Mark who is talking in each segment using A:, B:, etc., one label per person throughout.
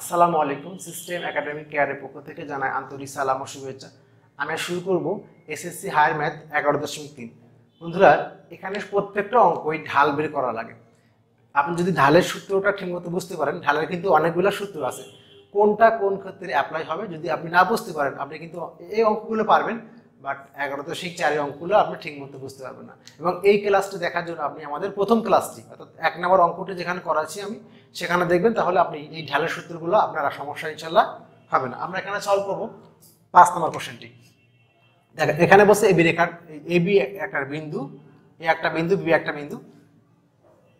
A: আসসালামু আলাইকুম system academic কেয়ারের পক্ষ থেকে জানাই আন্তরিক সালাম ও শুভেচ্ছা। আমি শুরু করব এসএসসি হায়ার ম্যাথ এগারো দশমিক তিন। বন্ধুরা, এখানে প্রত্যেকটা অঙ্কই ঢাল বের করা লাগে। আপনি যদি ঢালের সূত্রটা ঠিকমতো বুঝতে পারেন, ঢালের কিন্তু অনেকগুলো সূত্র আছে। কোনটা কোন ক্ষেত্রে অ্যাপ্লাই হবে, যদি আপনি না বুঝতে পারেন, আপনি কিন্তু এই অঙ্কগুলো পারবেন। বাট এগারো দশমিক চারের অঙ্কগুলো আপনি ঠিকমতো বুঝতে পারবেন না। এবং এই ক্লাসটি দেখার জন্য আপনি আমাদের প্রথম ক্লাসটি, অর্থাৎ এক নম্বর অঙ্কটি যেখানে করাচ্ছি আমি, সেখানে দেখবেন তাহলে আপনি এই ঢালের সূত্রগুলো আপনারা সমস্যা ইনশাল্লাহ হবে না। আমরা এখানে সলভ করব পাঁচ নম্বর কোশ্চেনটি দেখেন, এখানে বসে এবি রেখার এ বি একটা বিন্দু এ একটা বিন্দু বি একটা বিন্দু।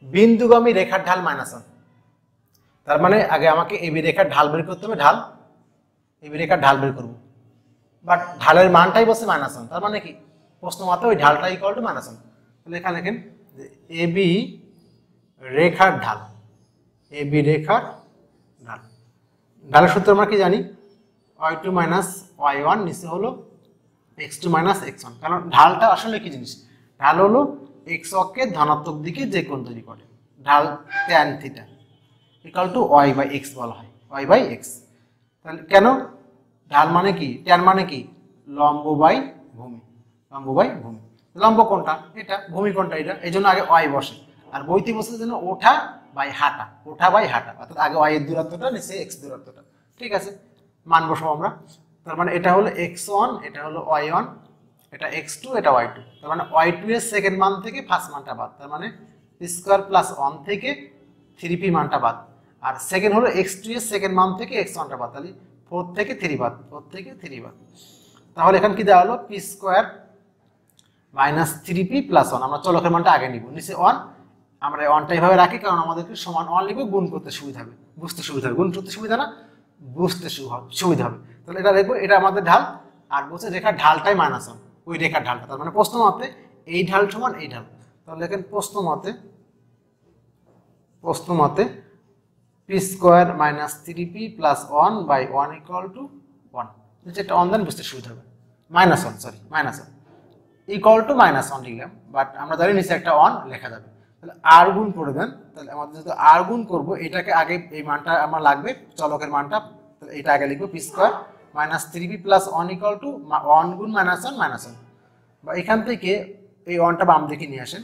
A: বিন্দুগামী রেখার ঢাল মাইনাস ওয়ান তার মানে আগে আমাকে এবি রেখার ঢাল বের করতে হবে, ঢাল। এবি রেখার ঢাল বের করব। বাট ঢালের মানটাই বসে মাইনাস ওয়ান তার মানে কি? প্রশ্ন মাত্র ওই ঢালটা ইকুয়াল টু মাইনাস ওয়ান তাহলে এখানে লেখেন এ বি রেখার ঢাল। এ বি রেখার ঢাল। ঢালের সূত্র আমরা কি জানি? Y two minus Y one নিচে হলো X two minus X one কারণ ঢালটা আসলে কি জিনিস? ঢাল হলো এক্স অক্ষে ধনাত্মক দিকে যে কোণ তৈরি করে। ঢাল tan theta equal to Y by X বলা হয়। ওয়াই বাই এক্স তাহলে কেন? ঢাল মানে কি? ট্যান মানে কি? লম্ব বাই ভূমি। লম্ব বাই ভূমি। লম্ব কোনটা? এটা, ভূমি কোনটা এটা? এই জন্য আগে ওয়াই বসে। আর বইতে বসে জন্য ওঠা বাই হাঁটা। ওঠা বাই হাঁটা। অর্থাৎ আগে এর দূরত্বটা, নিচে এক্স দূরত্বটা। ঠিক আছে? মান বসাবো আমরা। তার মানে এটা হলো এক্স ওয়ান, এটা হলো ওয়াই ওয়ান, এটা এক্স টু, এটা ওয়াই টু তার মানে ওয়াই টু এর সেকেন্ড মান থেকে ফার্স্ট মানটা বাদ। তার মানে স্কোয়ার প্লাস ওয়ান থেকে থ্রি পি মানটা বাদ। আর সেকেন্ড হলো এক্স টু এর সেকেন্ড মান থেকে এক্স ওয়ানটা বাদ। তাহলে ফোর থেকে থ্রি বাদ ফোর থেকে থ্রি বাদ তাহলে এখানে কি দেওয়া হলো? P square minus three P plus one আমরা চলকের মানটা আগে নিব। নিচে ওয়ান আমরা ওয়ানটা এইভাবে রাখি কারণ আমাদেরকে সমান ওয়ান লিখব, গুণ করতে সুবিধা হবে। বুঝতে সুবিধা হবে। গুণ করতে সুবিধা না, বুঝতে সুবিধা হবে। তাহলে এটা দেখব, এটা আমাদের ঢাল। আর বলছে রেখার ঢালটাই মাইনাস ওয়ান ওই রেখার ঢালটা, তার মানে প্রশ্ন মতে এই ঢাল সমান এই ঢাল। তাহলে এখানে প্রশ্ন মতে প্রশ্ন মতে P square minus three P plus one by one equal to one যেটা অন দেন বুঝতে সুবিধা হবে। Minus one sorry minus one equal to minus one লিখলাম বাট আমরা জানি নিচে একটা ওয়ান লেখা যাবে। তাহলে আর গুণ করে দেন, তাহলে আমাদের যেহেতু আর গুণ করব, এটাকে আগে এই মানটা আমার লাগবে, চলকের মানটা, তাহলে এটা আগে লিখব P square minus three P plus one equal to one গুণ মাইনাস ওয়ান মাইনাস ওয়ান বা এখান থেকে এই ওয়ানটা বাম দিকে নিয়ে আসেন।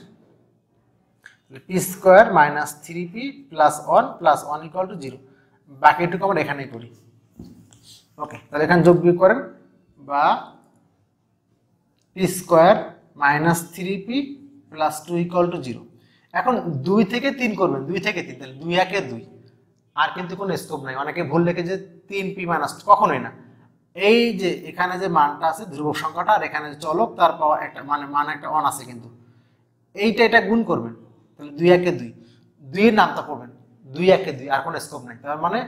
A: P square minus three P plus one plus one equal to zero. বাকিটুকু আমরা এখানেই করি। ওকে, তাহলে এখানে যোগ বিয়োগ করেন। বা P square minus three P plus two equal to zero. এখন দুই থেকে তিন করবেন, দুই থেকে তিন, তাহলে দুই একে দুই। আর কিন্তু কোনো স্কোপ নাই। অনেকে ভুল লেখে যে তিন পি মাইনাস কখনোই না। এই যে এখানে যে মানটা আছে, ধ্রুবক সংখ্যাটা, আর এখানে যে চলক, তার পাওয়া একটা মানে মান একটা অন আছে কিন্তু। এইটা এটা গুণ করবেন। তাহলে দুই একে দুই। দুইয়ের নামটা পড়বেন। দুই একে দুই, আর কোনো স্কোপ নাই। তার মানে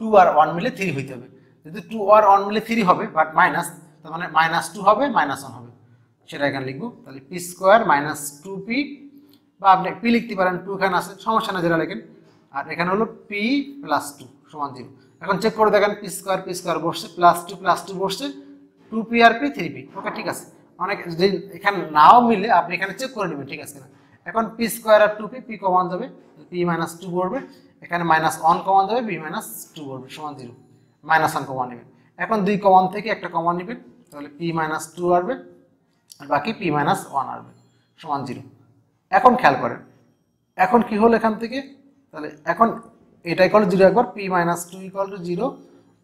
A: টু আর ওয়ান মিলে থ্রি হইতে হবে। যদি টু আর ওয়ান মিলে থ্রি হবে বাট মাইনাস তার মানে মাইনাস টু হবে মাইনাস ওয়ান হবে। সেটা এখানে লিখব। তাহলে P square minus two P বা আপনি পি লিখতে পারেন টু এখানে আছে, সমস্যা না যেটা লেখেন আর এখানে হলো পি প্লাস টু সমান জিরো এখন চেক করে দেখেন পি স্কোয়ার পি স্কোয়ার বসছে প্লাস টু প্লাস টু বসছে টু পি আর পি থ্রি পি ওকে ঠিক আছে। অনেক যদি এখানে নাও মিলে, আপনি এখানে চেক করে নেবেন, ঠিক আছে না এখন পি স্কোয়ার আর টু পি পি কমান যাবে পি মাইনাস টু পড়বে, এখানে মাইনাস ওয়ান কমান যাবে বি মাইনাস টু পড়বে, সমান জিরো মাইনাস ওয়ান কমান নেবেন। এখন দুই কমান থেকে একটা কমান নেবেন, তাহলে পি মাইনাস টু আসবে, আর বাকি পি মাইনাস ওয়ান আসবে, সমান জিরো এখন খেয়াল করেন, এখন কি হলো এখান থেকে? তাহলে এখন এটা ইকল জিরো একবার P minus two equal to zero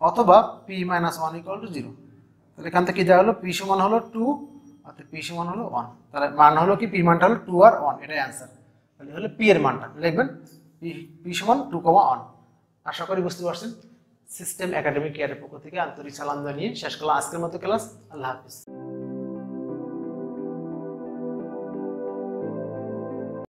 A: অথবা P minus one equal to zero তাহলে এখান থেকে যা হলো পি সমান হলো টু অর্থাৎ পি সমান হলো ওয়ান তাহলে মান হলো কি? পি মানটা হলো টু আর ওয়ান এটাই অ্যান্সার তাহলে হলো পি এর মানটা। লিখবেন পি পি সমান টু কমা ওয়ান আশা করি বুঝতে পারছেন। সিস্টেম একাডেমিক কেয়ারের পক্ষ থেকে আন্তরিক সালাম জানিয়ে শেষ করলাম আজকের মতো ক্লাস আল্লাহ হাফিজ।